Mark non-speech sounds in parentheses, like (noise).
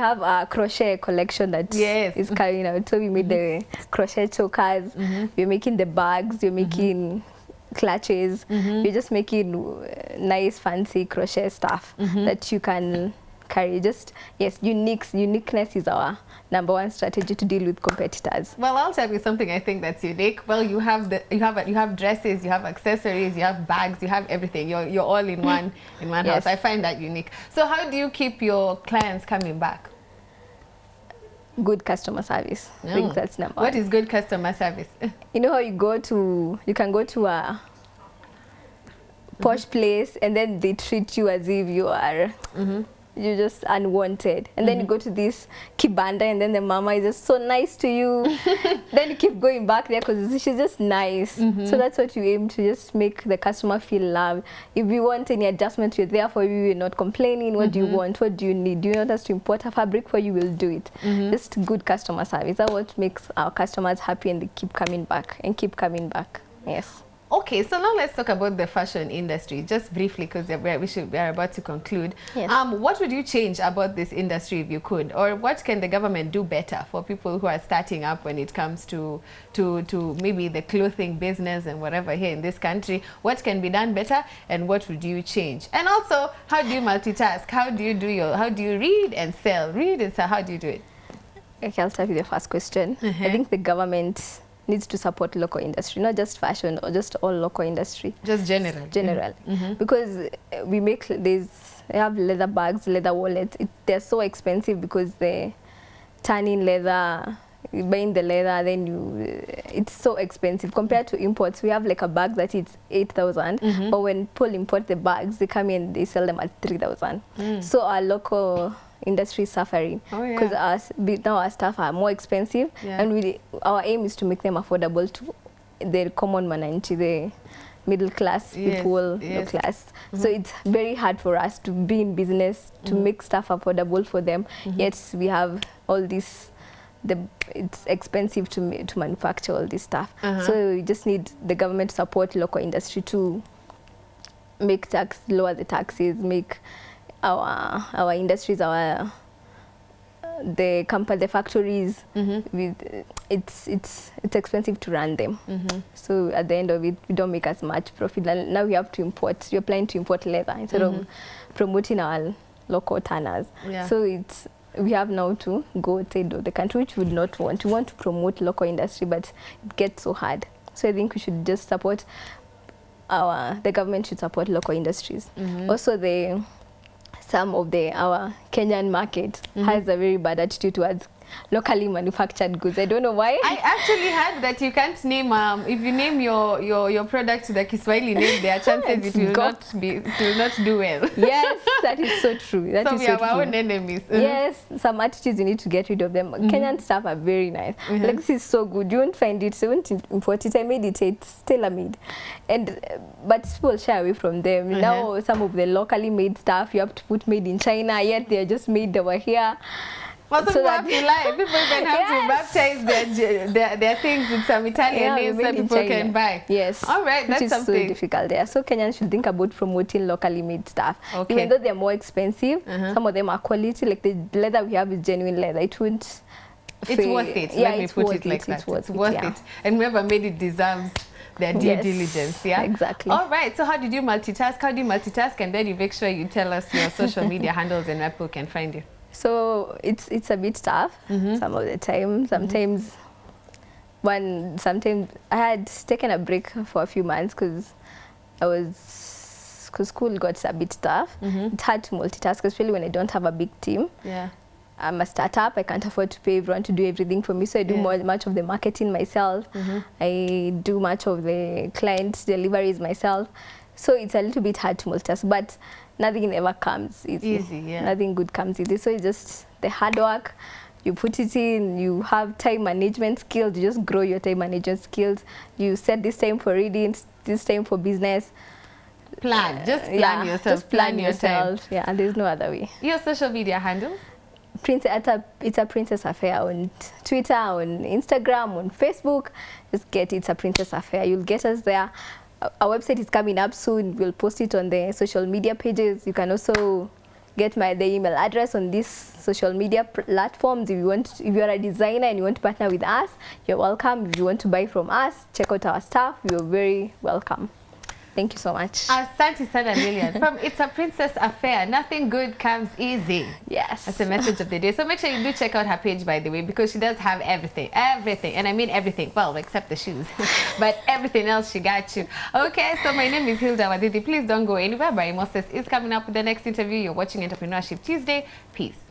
We have a crochet collection that is Yes. coming out. So we made the mm-hmm. crochet chokers. Mm-hmm. We're making the bags. We're mm-hmm. making clutches. We're just making uh, nice, fancy crochet stuff that you can carry. Just yes, unique uniqueness is our number one strategy to deal with competitors. Well, I'll tell you something I think that's unique. Well, you have the you have you have dresses, you have accessories, you have bags, you have everything. You're you're all in (laughs) one in one Yes. house. I find that unique. So how do you keep your clients coming back? Good customer service. I think that's number What one. is good customer service? (laughs) you know how you go to you can go to a posh place and then they treat you as if you are you're just unwanted. And then you go to this kibanda and then the mama is just so nice to you. (laughs) Then you keep going back there because she's just nice. Mm-hmm. So that's what you aim to just make the customer feel loved. If you want any adjustment we're there for you we're not complaining. What do you mm-hmm. want? What do you need? Do you want us to import a fabric for you? We'll do it. Mm-hmm. Just good customer service. That's what makes our customers happy and they keep coming back and keep coming back. Yes Okay, so now let's talk about the fashion industry, just briefly, because we should we are about to conclude. Yes. Um, what would you change about this industry if you could, or what can the government do better for people who are starting up when it comes to to to maybe the clothing business and whatever here in this country? What can be done better, and what would you change? And also, how do you multitask? How do you do your? How do you read and sell? Read and sell. How do you do it? Okay, I'll start with the first question. Uh-huh. I think the government needs to support local industry, not just fashion or just all local industry, Just general. general. Because uh, we make these, we have leather bags, leather wallets. It, they're so expensive because they turn in leather, you buying the leather, then you, uh, it's so expensive compared to imports. We have like a bag that is 8,000, but when people import the bags, they come in, they sell them at 3,000. So our local industry is suffering Oh, yeah. because now our stuff are more expensive Yeah. and we, our aim is to make them affordable to the common man and to the middle class Yes, people low yes. class mm-hmm. so it's very hard for us to be in business to mm-hmm. make stuff affordable for them mm-hmm. yet we have all this the it's expensive to to manufacture all this stuff Uh-huh. so we just need the government support local industry to make tax lower the taxes make our our industries our the company the factories mm-hmm. with it's it's it's expensive to run them. Mm-hmm. So at the end of it we don't make as much profit. And now we have to import we're planning to import leather instead of mm-hmm. promoting our local tanners. Yeah. so it's we have now to go outside of the country which we would not want. We want to promote local industry but it gets so hard. So i think we should just support our the government should support local industries. Also the some of the our Kenyan market mm -hmm. has a very bad attitude towards locally manufactured goods. I don't know why. I actually heard that you can't name um if you name your your your product the Kiswahili name, there are (laughs) chances it will Got- not be it will not do well. (laughs) yes, that is so true. That so is we so have true. our own enemies. Mm (laughs) -hmm. Yes, some attitudes you need to get rid of them. Mm -hmm. Kenyan stuff are very nice. Mm -hmm. Like this is so good. You won't find it. You won't import it. I made it. It's tailor made, and uh, but people shy away from them. Now some of the locally made stuff you have to put made in China. Yet they are just made over here. Well, So that- lie. People even have to (laughs) baptize their, their their things with some Italian Yeah, names that people China. can buy. Yes. All right, which that's is so something. difficult there. So Kenyans should think about promoting locally made stuff. Okay. Even though they're more expensive, Uh-huh. some of them are quality. Like the leather we have is genuine leather. It won't. It's worth it. Yeah, Let me it's put worth it like that. It's worth, it's worth yeah. it. And whoever made it deserves their due Yes, diligence. Yeah. exactly. All right. So how did you multitask? How do you multitask? And then you make sure you tell us your social (laughs) media handles and where people can find you. So it's it's a bit tough Mm-hmm. some of the time. Sometimes one sometimes I had taken a break for a few months because I was because school got a bit tough. Mm-hmm. It's hard to multitask, especially when I don't have a big team. Yeah. I'm a startup. I can't afford to pay everyone to do everything for me. So I do Yeah. more, much of the marketing myself. Mm-hmm. I do much of the client deliveries myself. So it's a little bit hard to multitask, but nothing ever comes easy. Easy, yeah. Nothing good comes easy. So it's just the hard work. You put it in, you have time management skills, you just grow your time management skills. You set this time for reading, this time for business. Plan. Just uh, plan yeah, yourself. Just plan, time. yourself. Yeah, and there's no other way. Your social media handle. Princess, it's a, it's a Princess Affair on Twitter, on Instagram, on Facebook. Just get It's a Princess Affair. You'll get us there. Our website is coming up soon. We'll post it on the social media pages. You can also get my the email address on these social media platforms. If you want, if you are a designer and you want to partner with us, you're welcome. If you want to buy from us, check out our stuff. You're very welcome. Thank you so much. Asante sana Lilian. From It's a Princess Affair, nothing good comes easy. Yes. That's the message of the day. So make sure you do check out her page, by the way, because she does have everything. Everything. And I mean everything. Well, except the shoes. (laughs) but everything else, she got you. Okay, so my name is Hilda Wadidi. Please don't go anywhere. Barry Moses is coming up with the next interview. You're watching Entrepreneurship Tuesday. Peace.